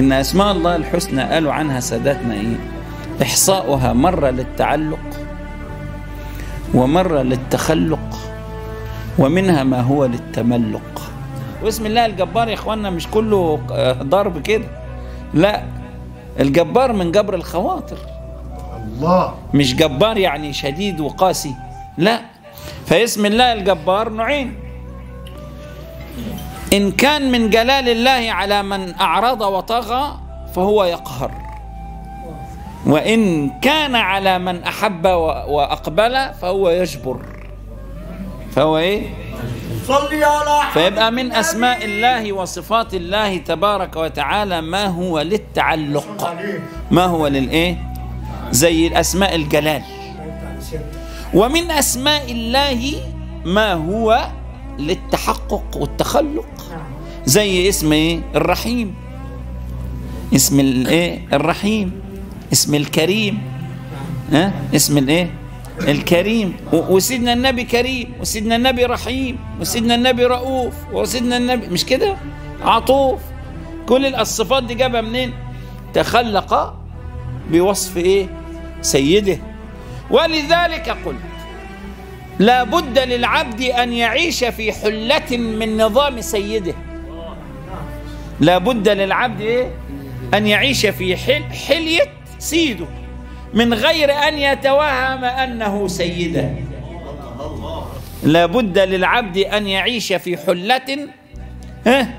إن أسماء الله الحسنى قالوا عنها سادتنا إيه إحصاؤها مرة للتعلق ومرة للتخلق ومنها ما هو للتملق. واسم الله الجبار يا اخوانا مش كله ضرب كده؟ لا الجبار من جبر الخواطر. الله. مش جبار يعني شديد وقاسي. لا فاسم الله الجبار نوعين. إن كان من جلال الله على من أعرض وطغى فهو يقهر. وإن كان على من أحب وأقبل فهو يجبر. فهو إيه؟ صلي على فيبقى من أسماء الله وصفات الله تبارك وتعالى ما هو للتعلق. ما هو للإيه؟ زي الأسماء الجلال. ومن أسماء الله ما هو للتحقق والتخلق. زي اسم إيه؟ الرحيم. اسم الإيه؟ الرحيم. اسم الكريم. ها؟ اسم الإيه؟ الكريم. وسيدنا النبي كريم وسيدنا النبي رحيم وسيدنا النبي رؤوف وسيدنا النبي مش كده؟ عطوف. كل الصفات دي جابها منين؟ تخلق بوصف إيه؟ سيده. ولذلك قلت لا بد للعبد أن يعيش في حلة من نظام سيده. لا بد للعبد إيه أن يعيش في حل حلية سيده من غير أن يتوهم أنه سيده. لا بد للعبد أن يعيش في ها،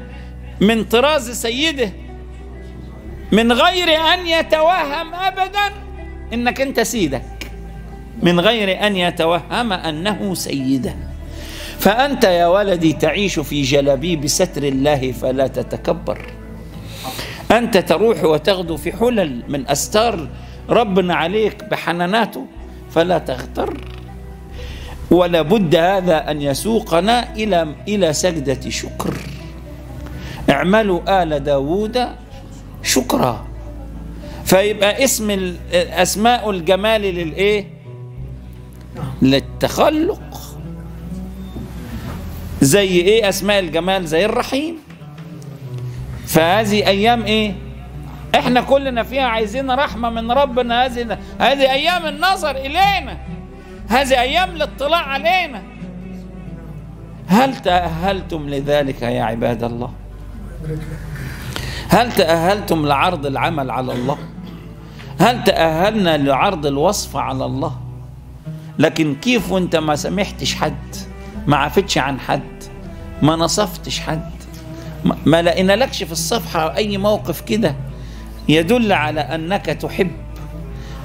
من طراز سيده من غير أن يتوهم ابدا إنك أنت سيدك من غير أن يتوهم أنه سيده. فأنت يا ولدي تعيش في جلابيب ستر الله فلا تتكبر. أنت تروح وتغدو في حلل من أستار ربنا عليك بحناناته فلا تغتر. ولا بد هذا أن يسوقنا إلى إلى سجدة شكر. اعملوا آل داوود شكرا. فيبقى اسم أسماء الجمال للإيه؟ للتخلق. زي إيه أسماء الجمال؟ زي الرحيم. فهذه أيام إيه؟ إحنا كلنا فيها عايزين رحمة من ربنا. هذه هذه أيام النظر إلينا. هذه أيام الاطلاع علينا. هل تأهلتم لذلك يا عباد الله؟ هل تأهلتم لعرض العمل على الله؟ هل تأهلنا لعرض الوصف على الله؟ لكن كيف وأنت ما سمحتش حد؟ ما عفتش عن حد ما نصفتش حد. ما- لقينا لكش في الصفحة أي موقف كده يدل على أنك تحب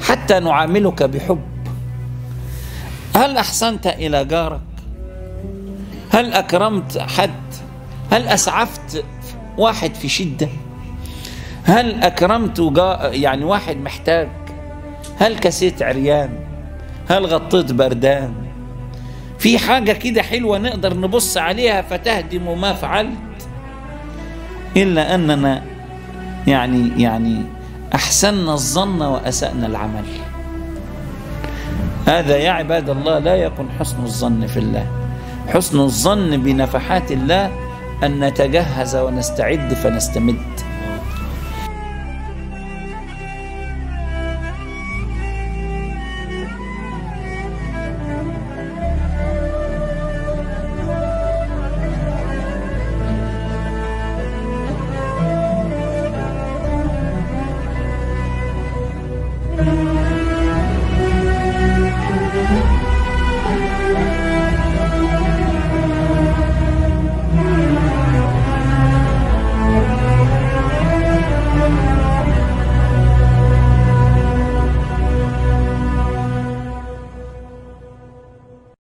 حتى نعاملك بحب. هل أحسنت إلى جارك؟ هل أكرمت حد؟ هل أسعفت واحد في شدة؟ هل أكرمت جا يعني واحد محتاج؟ هل كسيت عريان؟ هل غطيت بردان؟ في حاجة كده حلوة نقدر نبص عليها فتهدم ما فعلت. إلا أننا يعني يعني أحسننا الظن وأسأنا العمل. هذا يا عباد الله لا يكن حسن الظن في الله. حسن الظن بنفحات الله أن نتجهز ونستعد فنستمد.